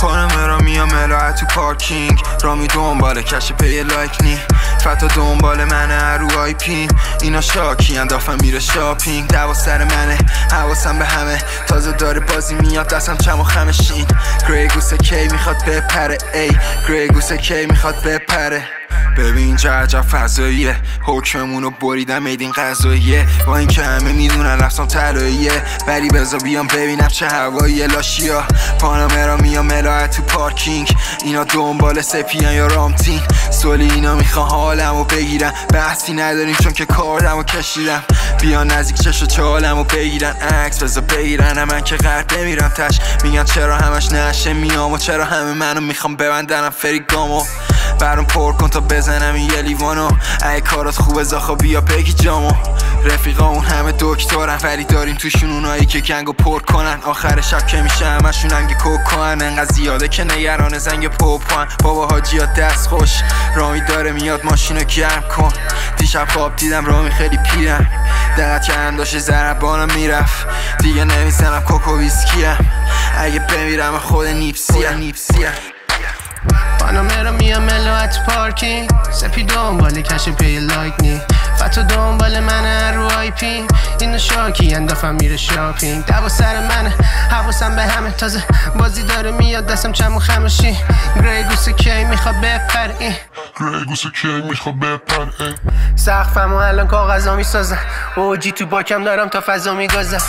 پانم را میام ملاعت تو پارکینگ. را می دنبال کش پی لایک نی. فتا دنبال منه رو آی پین اینا شاکی اندافم میره شاپینگ. دوا سر منه حواسم به همه. تازه داره بازی میاد دستم چم و خمشین گریگوس کی می‌خواد بپره؟ ای گریگوس کی می‌خواد بپره؟ ببین چه عجب فضاییه. حکممونو بریدم میدین قضاییه. با این که همه می‌دونن رفتم تلاییه ولی بزا بیام ببینم چه هواییه. لاشیا پانامه را میام ملاعت تو پارکینگ. اینا دنبال سپیان یا رامتین سولی اینا می‌خوان حالم و بگیرن. بحثی نداریم چون که کارم و کشیدم. بیان نزدیک چش و چالم و بگیرن. عکس بزا بگیرن. من که غرب نمیرم تش. میگن چرا همش نشه میام و چرا همه منو می‌خوام ببندنم فری گامو برام پر کن تا بزنم این یه لیوانو. ای کارات خوبه زاخا بیا بگی جامو. رفیقا اون همه دکترن ولی داریم توشون اونایی که گنگو پر کنن. آخر شب که میشه همشون انگ کوک کنن انقدر زیاده که نگران زنگ پوپان بابا حاجی دست خوش. رامی داره میاد ماشینو گرم کن. دیشب خواب دیدم رامی خیلی پیرم دقت کردم داشته زربانم می‌رفت. دیگه نمی‌زنم کوکو ویسکیم. اگه بمیرم خود نیپسیم. نیپسیم. پانامه رو میام ملوات پارکینگ سپی دنبال کش پی لایک نی. فتو دنبال منه رو آی پی. اینو شاکی اندافم میره شاپینگ. دوا سر منه حواسم به همه. تازه بازی داره میاد دستم چم و خمشی گریگوس کی می‌خواد بپر این گریگوس کی می‌خواد بپره. سقفم و الان کاغذا می‌سازم. اوجی تو باکم دارم تا فضا میگازم.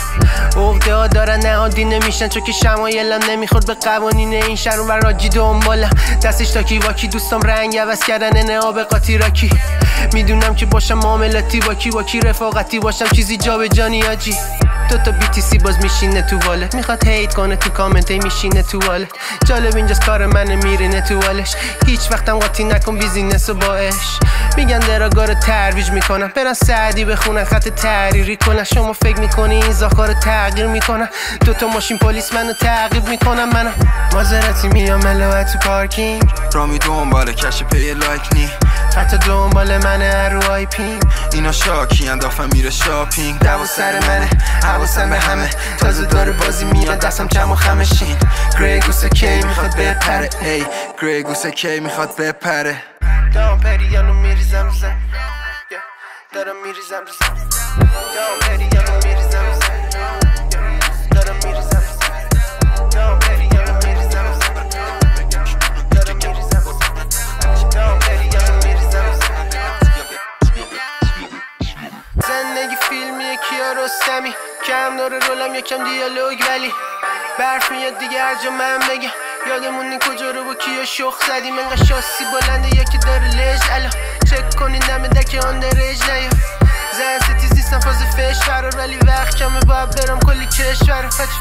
عقده ها دارن نهادی نمیشن. چون که شمایلم نمی‌خورد به قوانین این شهر و راجی دنبالم. دستش تا کی واکی دوستم رنگ عوض کردن نه آب قاطی راکی می‌دونم که باشم معاملاتی کی با کی رفاقتی باشم. چیزی جا به جانی آجی دو تا بی تی سی باز میشینه تو والت می‌خواد هیت کنه تو کامنت ای میشینه تو والت جالب اینجاست کار من میرینه تو والش. هیچ وقتم قاطی نکن بیزینس و باش. میگن دراگا رو ترویج می‌کنن برن سعدی بخونن خط تحریری کنن شما فکر می‌کنی این زاکا رو تغییر می‌کنن دو تا ماشین پلیس منو تعقیب می‌کنن. منم. مازراتی میام ملوت تو پارکینگ. را می دنبال کش پی لایک نی. حتی دنبال منه رو آی پین اینا شاکی اندافم میره شاپینگ. دوا سر منه. حواسم به همه. تازه داره بازی میاد دستم کم و خمشین گریگوس کی می‌خواد بپره. ای گریگوس کی می‌خواد بپره. دام پریانو میریزم زن. دارم میریزم زن. دام پریانو میریزم زن. دارم میریزم زندگی فیلمیه کیا رستمی. کم داره رولم یکم دیالوگ ولی برف میاد دیگه هر جا من بگم یادمونی کجا رو با کیا شخ زدیم. انقدر شاسی بلنده یکی داره لج. الا چک کنین دم دکه آن درج نیا. زن ستی زیستم فاز فش ولی وقت کمه باید برم کلی کشور. فچ